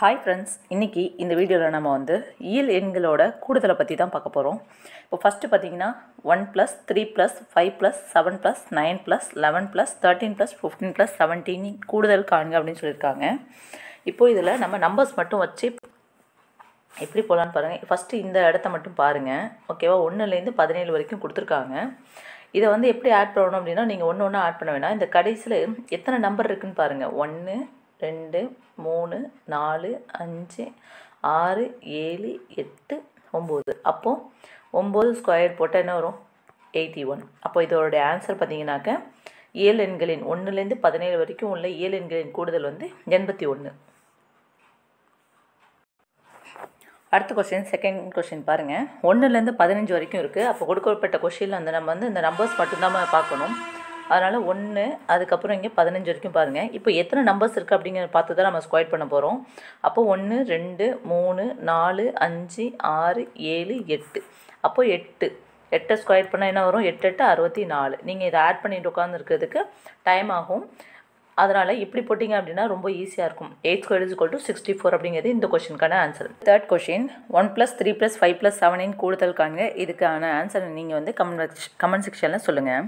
Hi friends இன்றைக்கி இந்த வீடியோவில் நம்ம வந்து இயல் எண்களோட கூடுதலை பற்றி தான் பார்க்க போகிறோம் இப்போ ஃபஸ்ட்டு பார்த்தீங்கன்னா one plus three plus five plus seven plus nine plus eleven plus thirteen plus fifteen plus seventeen கூடுதல் காண்க அப்படின்னு சொல்லியிருக்காங்க. இப்போது இதில் நம்ம நம்பர்ஸ் மட்டும் வச்சு எப்படி போகலான்னு பாருங்கள் ஃபஸ்ட்டு இந்த இடத்த மட்டும் பாருங்கள் ஓகேவா ஒன்றுலேருந்து பதினேழு வரைக்கும் கொடுத்துருக்காங்க. இதை வந்து எப்படி ஆட் பண்ணணும் அப்படின்னா நீங்கள் ஒன்று ஒன்று ஆட் பண்ண வேணாம். இந்த கடைசியில் எத்தனை நம்பர் இருக்குன்னு பாருங்கள் ஒன்று ரெண்டு மூணு நாலு அஞ்சு ஆறு ஏழு எட்டு ஒம்பது. அப்போது ஒம்பது ஸ்கொயர் போட்டால் என்ன வரும்? எயிட்டி ஒன் அப்போ இதோடைய ஆன்சர் பார்த்தீங்கன்னாக்க ஏழு எண்களின் ஒன்றுலேருந்து பதினேழு வரைக்கும் உள்ள ஏழு எண்களின் கூடுதல் வந்து எண்பத்தி ஒன்று அடுத்த கொஸ்டின் செகண்ட் கொஸ்டின் பாருங்கள் ஒன்றுலேருந்து பதினஞ்சு வரைக்கும் இருக்குது அப்போ கொடுக்கப்பட்ட கொஷினில் வந்து நம்ம வந்து இந்த நம்பர்ஸ் மட்டும்தான் பார்க்கணும். அதனால் ஒன்று அதுக்கப்புறம் இங்கே பதினஞ்சு வரைக்கும் பாருங்கள் இப்போ எத்தனை நம்பர்ஸ் இருக்குது அப்படிங்கிறத பார்த்து தான் நம்ம ஸ்கொயர் பண்ண போகிறோம் அப்போ ஒன்று ரெண்டு மூணு நாலு அஞ்சு ஆறு ஏழு எட்டு. அப்போ எட்டு. எட்டை ஸ்கொயர் பண்ணால் என்ன வரும்? எட்டு எட்டு அறுபத்தி நாலு நீங்கள் இதை ஆட் பண்ணிட்டு உட்காந்துருக்கிறதுக்கு டைம் ஆகும். அதனால் இப்படி போட்டிங்க அப்படின்னா ரொம்ப ஈஸியாக இருக்கும். Eight square is equal to sixty four அப்படிங்கிறது இந்த கொஷினுக்கான answer third question one plus three plus five plus செவனின் கூடுதல் காண்க. இதுக்கான ஆன்சர் நீங்கள் வந்து கமெண்ட் கமெண்ட் செக்ஷனில் சொல்லுங்கள்